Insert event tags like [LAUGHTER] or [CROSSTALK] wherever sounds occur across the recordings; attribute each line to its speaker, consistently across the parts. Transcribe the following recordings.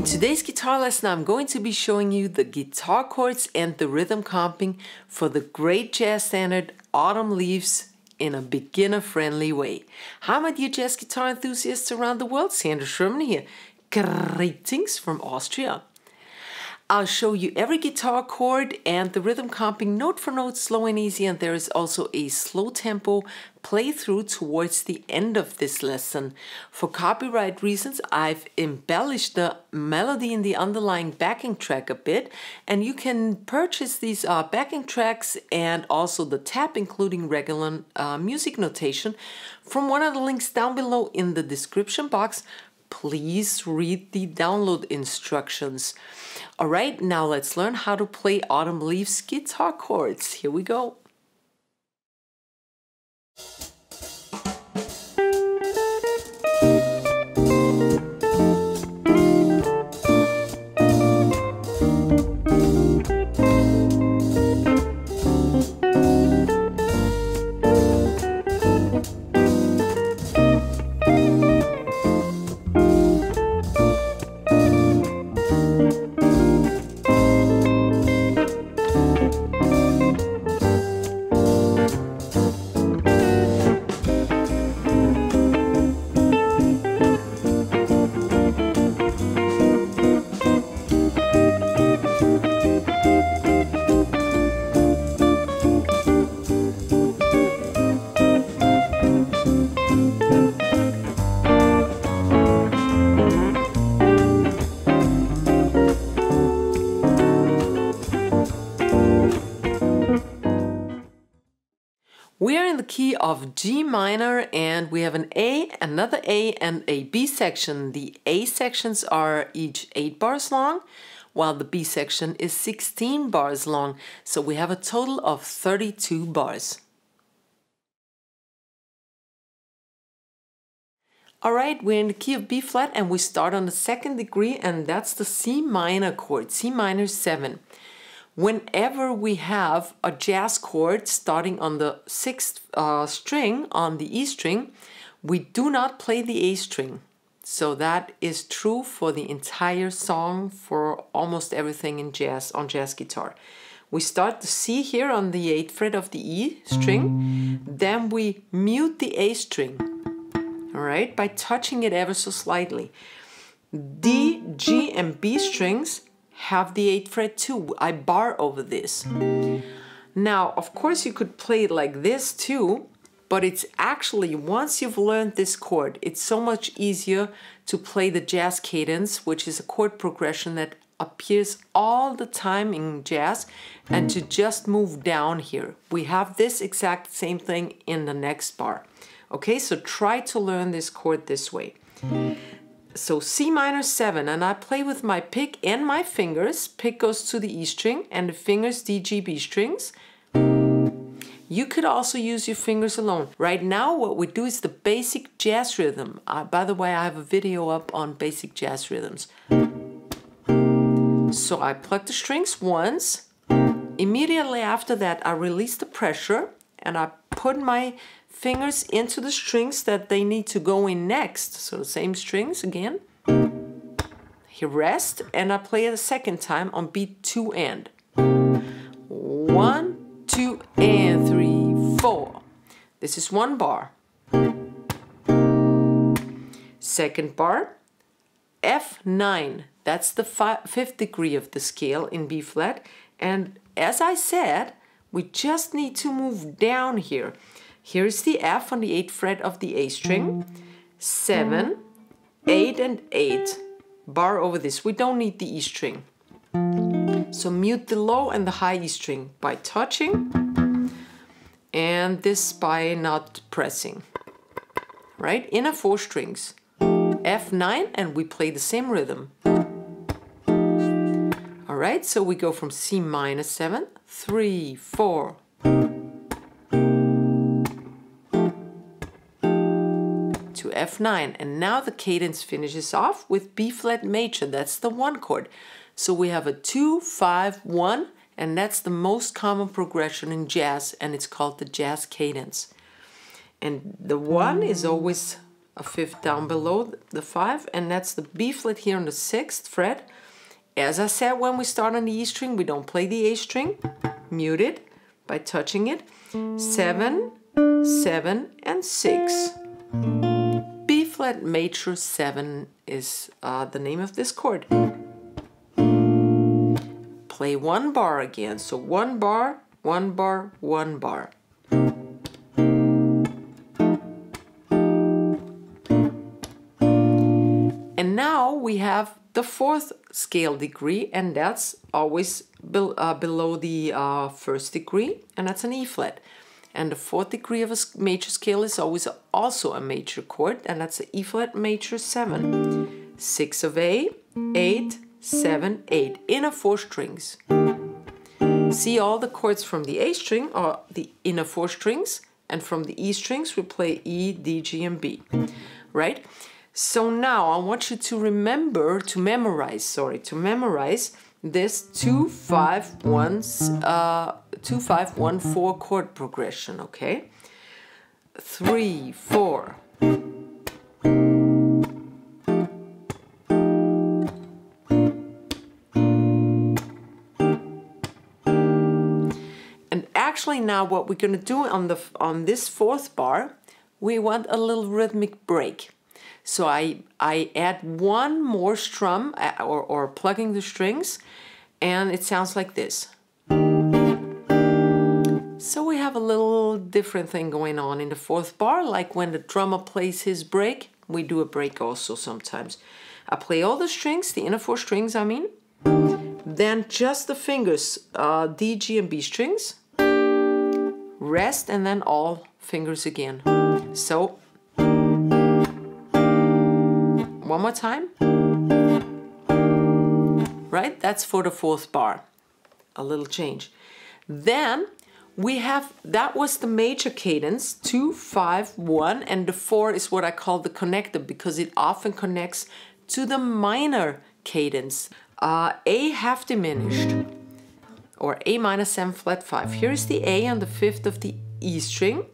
Speaker 1: In today's guitar lesson, I'm going to be showing you the guitar chords and the rhythm comping for the great jazz standard Autumn Leaves in a beginner-friendly way. Hi, my dear jazz guitar enthusiasts around the world. Sandra Sherman here. Greetings from Austria. I'll show you every guitar chord and the rhythm comping note for note, slow and easy, and there is also a slow tempo playthrough towards the end of this lesson. For copyright reasons, I've embellished the melody in the underlying backing track a bit, and you can purchase these uh, backing tracks and also the tab, including regular uh, music notation, from one of the links down below in the description box please read the download instructions. All right, now let's learn how to play Autumn Leaves guitar chords. Here we go. Of G minor and we have an A, another A, and a B section. The A sections are each 8 bars long, while the B section is 16 bars long. So we have a total of 32 bars. Alright, we're in the key of B flat and we start on the second degree and that's the C minor chord, C minor 7 whenever we have a jazz chord starting on the sixth uh, string on the E string, we do not play the A string. So that is true for the entire song for almost everything in jazz on jazz guitar. We start the C here on the 8th fret of the E string, then we mute the A string, all right, by touching it ever so slightly. D, G, and B strings have the 8th fret too. I bar over this. Now, of course, you could play it like this too, but it's actually, once you've learned this chord, it's so much easier to play the jazz cadence, which is a chord progression that appears all the time in jazz, and to just move down here. We have this exact same thing in the next bar. Okay, so try to learn this chord this way so C minor 7 and I play with my pick and my fingers. Pick goes to the E string and the fingers D, G, B strings. You could also use your fingers alone. Right now what we do is the basic jazz rhythm. Uh, by the way, I have a video up on basic jazz rhythms. So I pluck the strings once. Immediately after that I release the pressure and I put my fingers into the strings that they need to go in next. So the same strings again. He rest and I play it a second time on beat two and. One, two, and three, four. This is one bar. Second bar, F9. That's the fifth degree of the scale in B flat. And as I said, we just need to move down here. Here's the F on the 8th fret of the A string. 7, 8 and 8. Bar over this. We don't need the E string. So mute the low and the high E string by touching and this by not pressing. Right? Inner four strings. F9 and we play the same rhythm. Alright, so we go from C minus 7, 3, 4, F9. And now the cadence finishes off with B flat major. That's the one chord. So we have a two, five, one, and that's the most common progression in jazz, and it's called the jazz cadence. And the one is always a fifth down below the five, and that's the B flat here on the sixth fret. As I said, when we start on the E string, we don't play the A string, mute it by touching it. Seven, seven, and six. Flat major seven is uh, the name of this chord. Play one bar again, so one bar, one bar, one bar. And now we have the fourth scale degree, and that's always be uh, below the uh, first degree, and that's an E flat. And the fourth degree of a major scale is always also a major chord, and that's the E flat major 7. 6 of A, 8, 7, 8, inner four strings. See all the chords from the A string are the inner four strings, and from the E strings we play E, D, G, and B, right? So now I want you to remember, to memorize, sorry, to memorize this 2 5 1 uh 2 5 1 4 chord progression, okay? 3 4 And actually now what we're going to do on the on this fourth bar, we want a little rhythmic break. So I, I add one more strum uh, or, or plugging the strings and it sounds like this. So we have a little different thing going on in the fourth bar, like when the drummer plays his break, we do a break also sometimes. I play all the strings, the inner four strings I mean, then just the fingers, uh, D, G and B strings, rest and then all fingers again. So one more time. Right? That's for the fourth bar. A little change. Then we have, that was the major cadence, two, five, one, and the four is what I call the connector because it often connects to the minor cadence. Uh, a half diminished or A minor 7 flat 5. Here is the A on the fifth of the E string.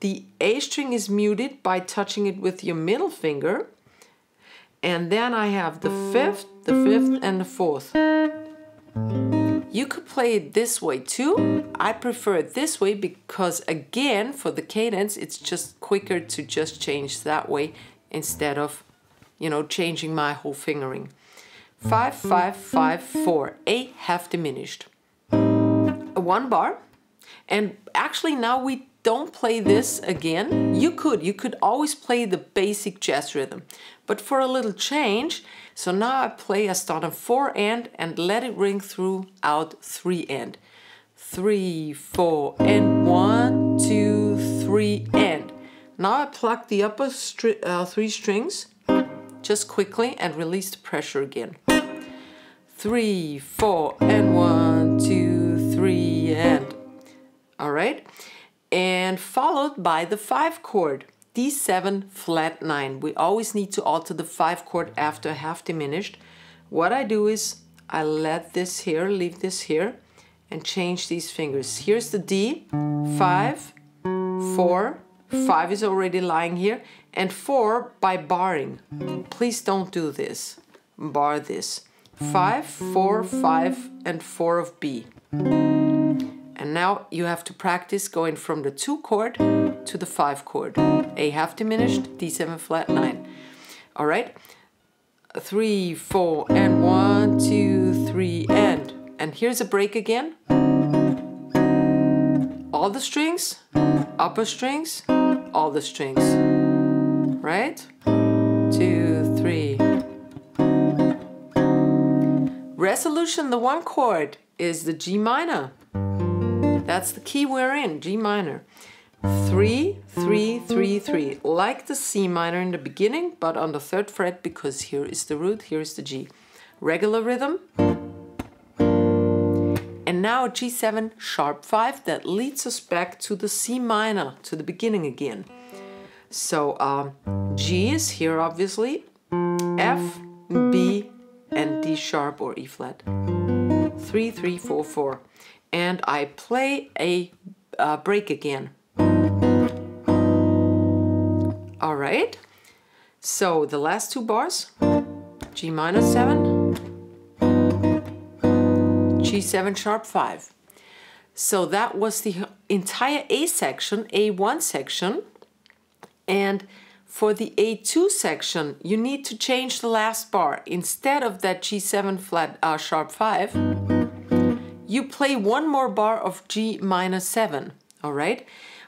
Speaker 1: The A string is muted by touching it with your middle finger and then I have the fifth, the fifth, and the fourth. You could play it this way too. I prefer it this way because again, for the cadence, it's just quicker to just change that way instead of, you know, changing my whole fingering. Five, five, five, four, A half diminished. One bar. And actually now we don't play this again. You could, you could always play the basic jazz rhythm. But for a little change, so now I play, I start on four and and let it ring throughout three and. Three, four, and one, two, three, and. Now I pluck the upper uh, three strings just quickly and release the pressure again. Three, four, and one, two, three, and. All right and followed by the 5 chord, D7 flat 9. We always need to alter the 5 chord after half diminished. What I do is I let this here, leave this here, and change these fingers. Here's the D, 5, 4, 5 is already lying here, and 4 by barring. Please don't do this. Bar this. 5, 4, 5, and 4 of B. And now you have to practice going from the 2 chord to the 5 chord. A half diminished, D7 flat 9. All right? 3, 4, and 1, 2, 3, and. And here's a break again. All the strings, upper strings, all the strings. Right? 2, 3. Resolution, the one chord, is the G minor. That's the key we're in, G minor. Three, three, three, three, like the C minor in the beginning, but on the third fret because here is the root, here is the G. Regular rhythm. And now G7 sharp 5 that leads us back to the C minor, to the beginning again. So um, G is here obviously, F, B, and D sharp or E flat. Three, three, four, four and I play a uh, break again. All right. So the last two bars, G minor 7, G7 sharp 5. So that was the entire A section, A1 section. And for the A2 section, you need to change the last bar. Instead of that G7 flat uh, sharp 5, you play one more bar of G minor 7, all right?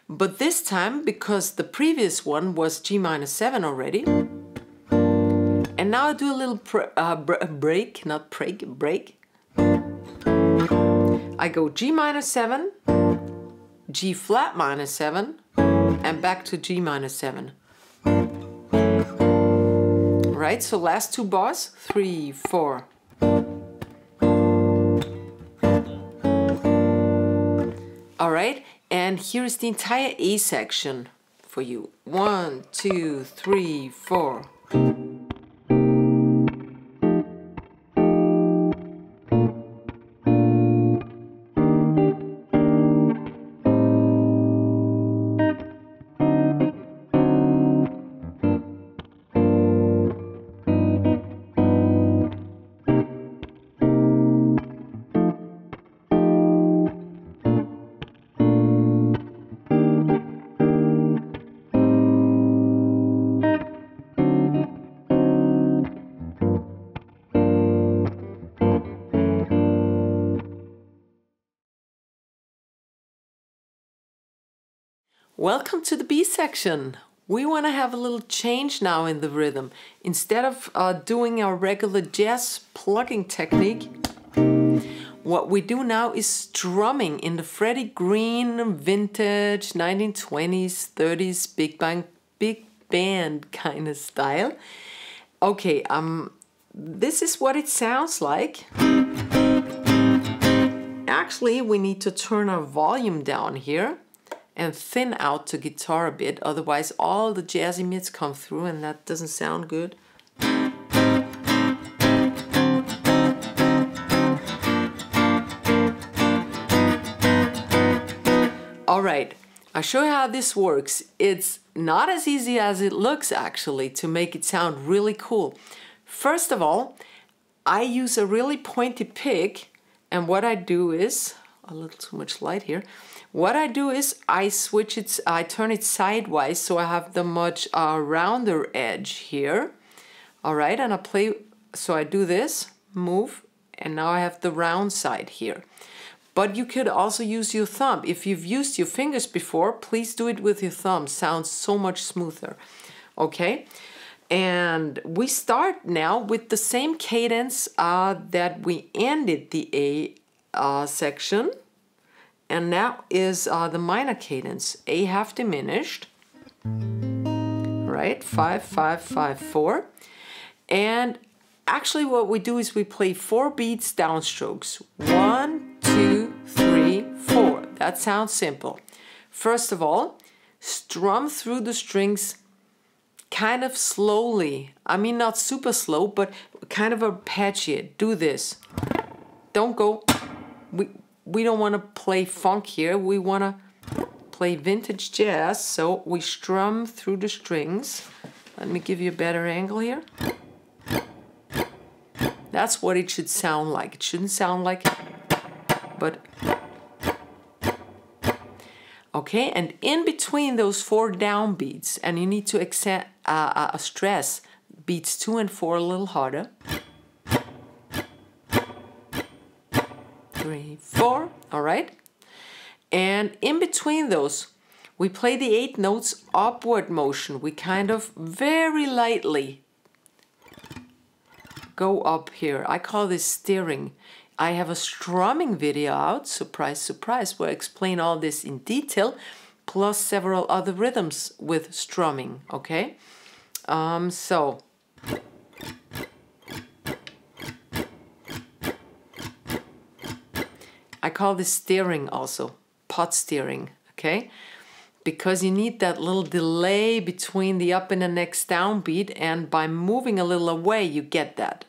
Speaker 1: But this time, because the previous one was G minor 7 already, and now I do a little uh, break, not break, break. I go G minor 7, G flat minor 7, and back to G minor 7. Right, so last two bars, three, four. And here is the entire A section for you. One, two, three, four. Welcome to the B section. We want to have a little change now in the rhythm. Instead of uh, doing our regular jazz plugging technique, what we do now is strumming in the Freddie Green vintage 1920s, 30s big band, big band kind of style. Okay, um, this is what it sounds like. Actually, we need to turn our volume down here and thin out the guitar a bit, otherwise all the jazzy mids come through and that doesn't sound good. Alright, I'll show you how this works. It's not as easy as it looks actually to make it sound really cool. First of all, I use a really pointy pick and what I do is, a little too much light here, what I do is I switch it, I turn it sideways so I have the much uh, rounder edge here. All right, and I play, so I do this, move, and now I have the round side here. But you could also use your thumb. If you've used your fingers before, please do it with your thumb. Sounds so much smoother. Okay? And we start now with the same cadence uh, that we ended the A uh, section and now is uh, the minor cadence, A half diminished, right? Five, five, five, four. And actually what we do is we play four beats downstrokes. One, two, three, four. That sounds simple. First of all, strum through the strings kind of slowly. I mean, not super slow, but kind of arpeggiate. Do this. Don't go. We, we don't want to play funk here. We want to play vintage jazz. So we strum through the strings. Let me give you a better angle here. That's what it should sound like. It shouldn't sound like, but okay. And in between those four downbeats, and you need to accent, uh, uh, stress beats two and four a little harder. Between those, we play the eight notes upward motion. We kind of very lightly go up here. I call this steering. I have a strumming video out, surprise, surprise, where I explain all this in detail, plus several other rhythms with strumming, okay? Um, so, I call this steering also, pot steering, okay? Because you need that little delay between the up and the next downbeat, and by moving a little away, you get that.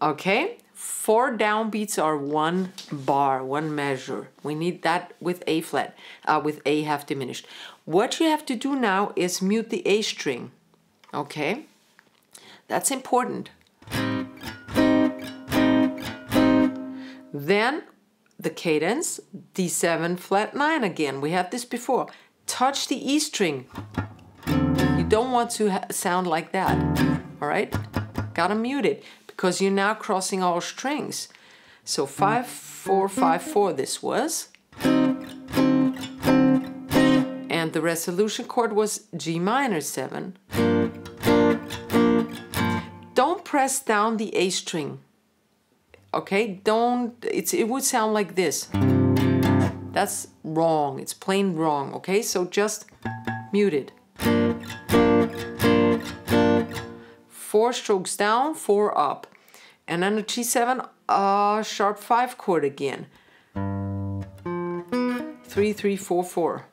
Speaker 1: Okay, four downbeats are one bar, one measure. We need that with A flat, uh, with A half diminished. What you have to do now is mute the A string, okay? That's important. Then the cadence, D7 flat 9 again. We had this before. Touch the E string. You don't want to sound like that, all right? Gotta mute it because you're now crossing all strings. So 5, 4, 5, 4 this was. And the resolution chord was G minor 7. Don't press down the A string. Okay, don't, it's, it would sound like this. That's wrong, it's plain wrong, okay? So just mute it. Four strokes down, four up. And then a G7 uh, sharp 5 chord again. Three, three, four, four.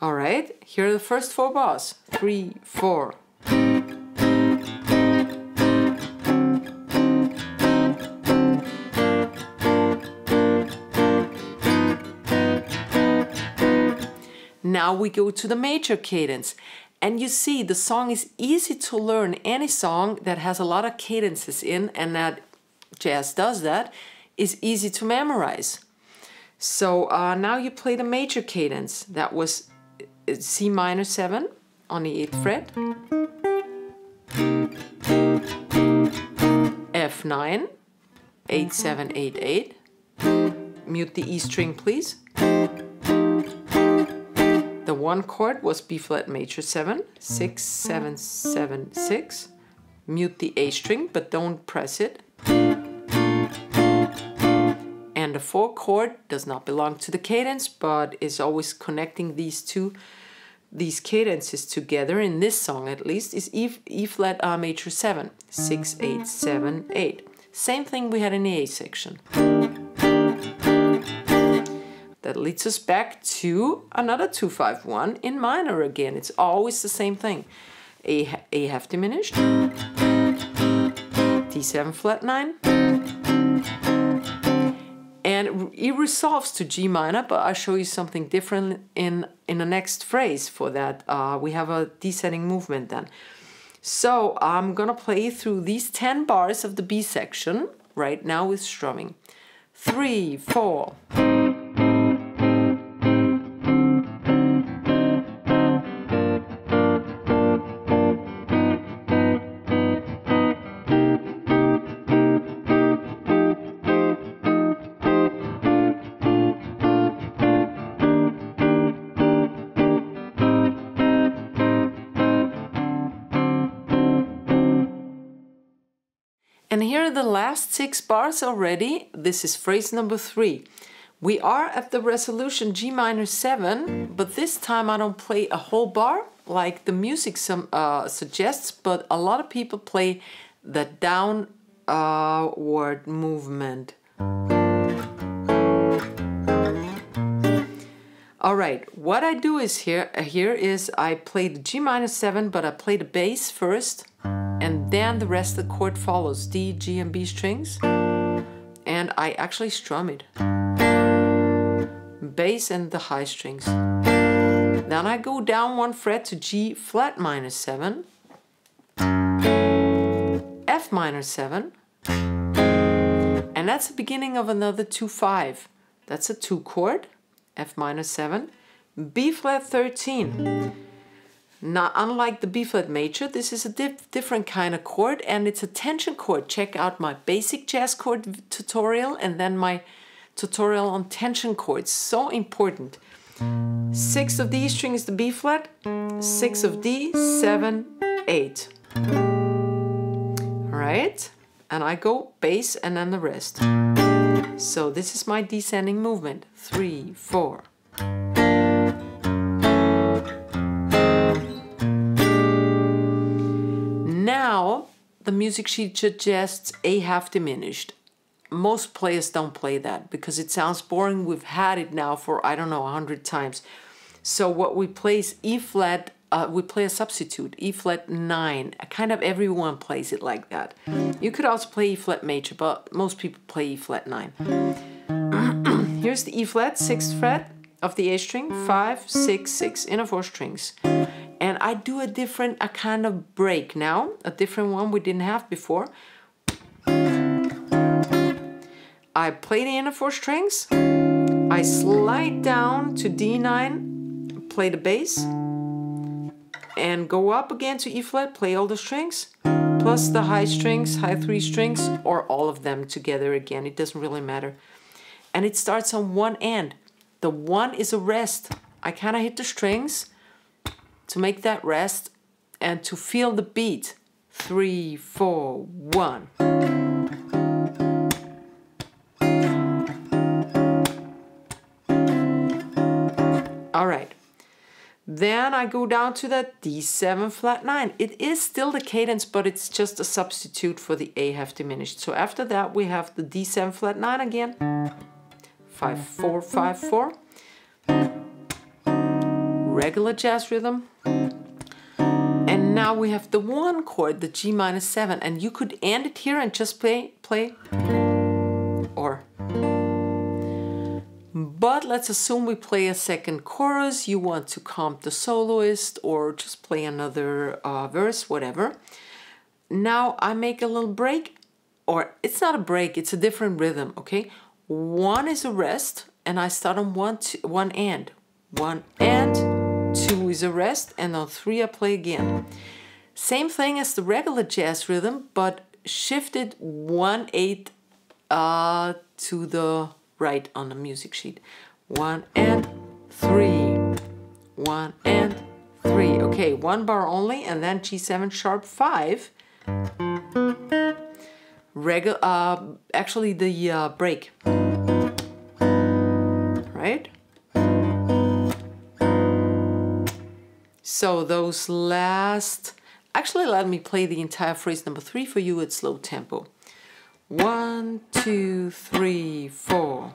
Speaker 1: All right, here are the first four bars. Three, four. Now we go to the major cadence. And you see, the song is easy to learn. Any song that has a lot of cadences in, and that jazz does that, is easy to memorize. So uh, now you play the major cadence. That was uh, C minor 7 on the 8th fret. F9, 8, 7, 8, 8. Mute the E string, please. One chord was B flat major 7, 6, 7, 7, 6. Mute the A string, but don't press it. And the four chord does not belong to the cadence but is always connecting these two these cadences together in this song at least is E, e flat A major 7 6 8 7 8 same thing we had in the A section that leads us back to another 251 in minor again it's always the same thing A, A half diminished D7 flat 9 and it resolves to G minor, but I'll show you something different in, in the next phrase for that. Uh, we have a descending movement then. So I'm gonna play through these 10 bars of the B section right now with strumming. Three, four. Here are the last six bars already. This is phrase number three. We are at the resolution G minor 7, but this time I don't play a whole bar like the music some, uh, suggests, but a lot of people play the downward uh, movement. All right, what I do is here, here is I play the G minor 7, but I play the bass first and then the rest of the chord follows D, G, and B strings. And I actually strum it. Bass and the high strings. Then I go down one fret to G flat minor 7, F minor 7, and that's the beginning of another 2-5. That's a 2 chord, F minor 7, B flat 13. Now, unlike the B flat major, this is a dif different kind of chord and it's a tension chord. Check out my basic jazz chord tutorial and then my tutorial on tension chords. So important. Six of D string is the B flat, six of D, seven, eight. Right, and I go bass and then the rest. So this is my descending movement. Three, four. The music sheet suggests A half diminished. Most players don't play that because it sounds boring. We've had it now for, I don't know, 100 times. So what we play is E flat uh, we play a substitute, E flat 9. Kind of everyone plays it like that. You could also play E flat major, but most people play E flat 9. [CLEARS THROAT] Here's the E flat, 6th fret of the A string, 5, 6, 6, inner 4 strings. And I do a different, a kind of break now, a different one we didn't have before. I play the inner 4 strings, I slide down to D9, play the bass, and go up again to E flat, play all the strings, plus the high strings, high three strings, or all of them together again. It doesn't really matter. And it starts on one end. The one is a rest. I kind of hit the strings to make that rest and to feel the beat. Three, four, one. All right. Then I go down to that D7 flat 9. It is still the cadence, but it's just a substitute for the A half diminished. So after that, we have the D7 flat 9 again. 5, 4, 5, 4. Regular jazz rhythm. And now we have the one chord, the G minus 7. And you could end it here and just play, play, or but let's assume we play a second chorus, you want to comp the soloist or just play another uh, verse, whatever. Now I make a little break, or it's not a break, it's a different rhythm, okay? One is a rest, and I start on one, two, one end. One and, is a rest, and on three I play again. Same thing as the regular jazz rhythm, but shifted one eighth uh, to the right on the music sheet. One and three. One and three. Okay, one bar only, and then G7 sharp five. Regular, uh, actually the uh, break. Right? So those last, actually let me play the entire phrase number three for you at slow tempo. One, two, three, four.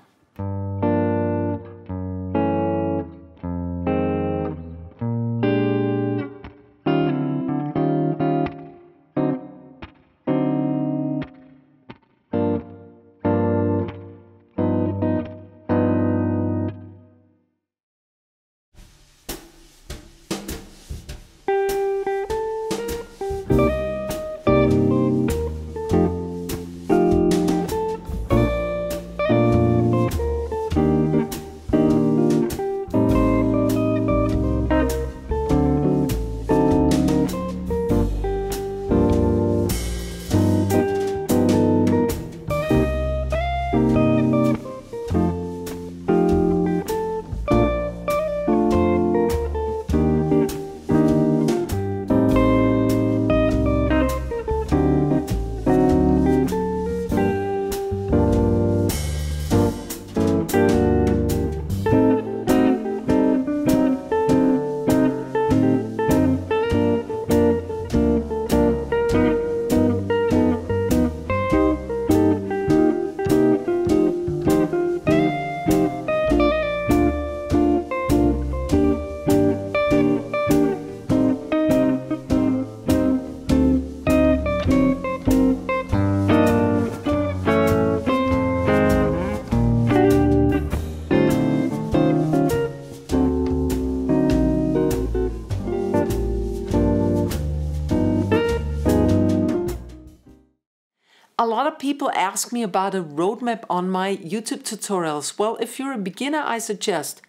Speaker 1: Lot of people ask me about a roadmap on my YouTube tutorials. Well, if you're a beginner, I suggest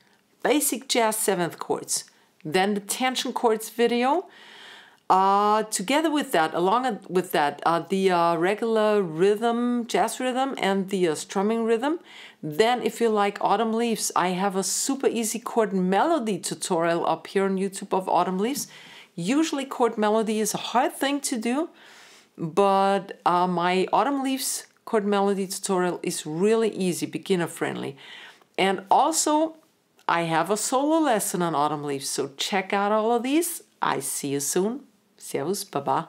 Speaker 1: basic jazz seventh chords, then the tension chords video. Uh, together with that, along with that, uh, the uh, regular rhythm, jazz rhythm, and the uh, strumming rhythm. Then, if you like Autumn Leaves, I have a super easy chord melody tutorial up here on YouTube of Autumn Leaves. Usually, chord melody is a hard thing to do, but uh, my Autumn Leaves chord melody tutorial is really easy, beginner friendly. And also, I have a solo lesson on Autumn Leaves, so check out all of these. I see you soon. Servus, Baba.